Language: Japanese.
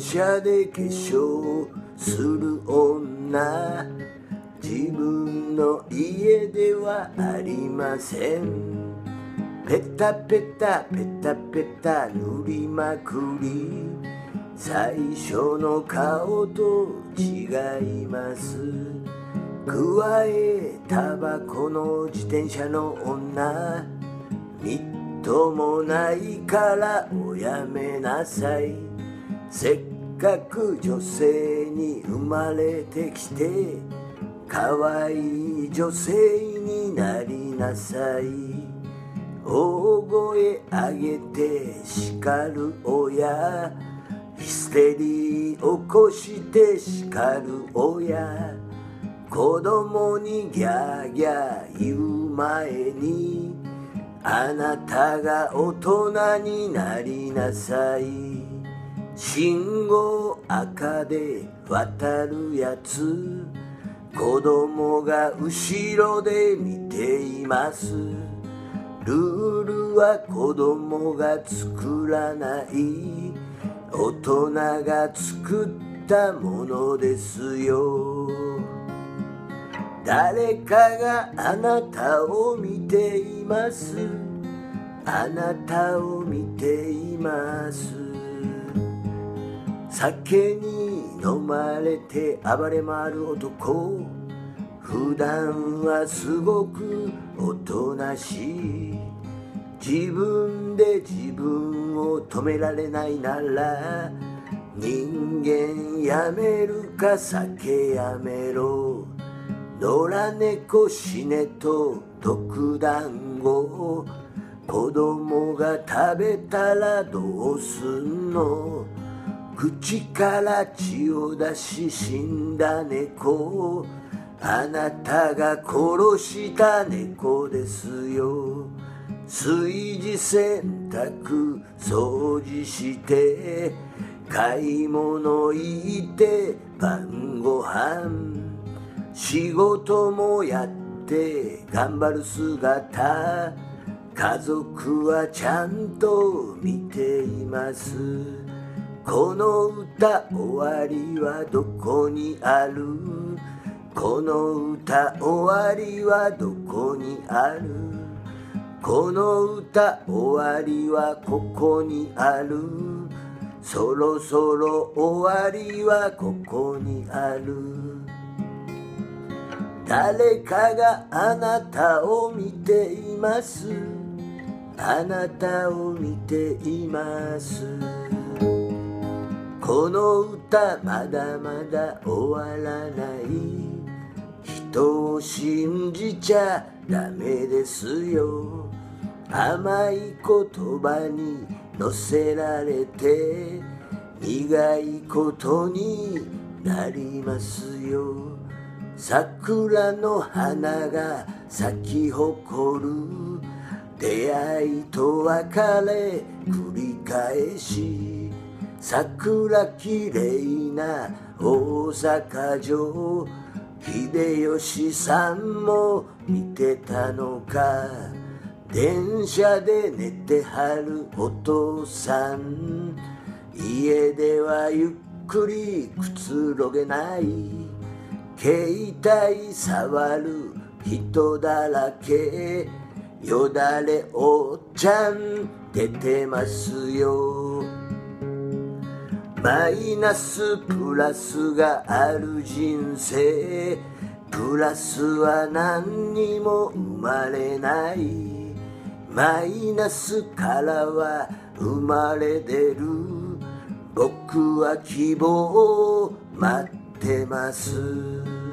車で化粧する女。自分の家ではありません。ペタペタペタペタ塗りまくり。最初の顔と違います。加えタバコの自転車の女。みっともないからおやめなさい。せっかく女性に生まれてきて可愛い女性になりなさい。大声上げて叱る親。ヒステリー起こして叱る親。子供にギャーギャー言う前にあなたが大人になりなさい。信号赤で渡るやつ。子供が後ろで見ています。ルールは子供が作らない。大人が作ったものですよ。誰かがあなたを見ています。あなたを見ています。酒に飲まれて暴れ回る男。普段はすごくおとなしい。自分で自分を止められないなら人間やめるか酒やめろ。野良猫死ねと毒団子子供が食べたらどうすんの。口から血を出し死んだ猫。あなたが殺した猫ですよ。炊事洗濯掃除して買い物行って晩ご飯。仕事もやって頑張る姿。家族はちゃんと見ています。この歌終わりはどこにある？この歌終わりはどこにある？この歌終わりはここにある？そろそろ終わりはここにある？誰かがあなたを見ています。あなたを見ています。この歌まだまだ終わらない。人を信じちゃダメですよ。甘い言葉に乗せられて苦いことになりますよ。桜の花が咲き誇る。出会いと別れ繰り返し。桜きれいな大阪城秀吉さんも見てたのか。電車で寝てはるお父さん。家ではゆっくりくつろげない。携帯触る人だらけ。よだれおっちゃん出てますよ。マイナスプラスがある人生。プラスは何にも生まれない。マイナスからは生まれ出る。僕は希望を待ってます。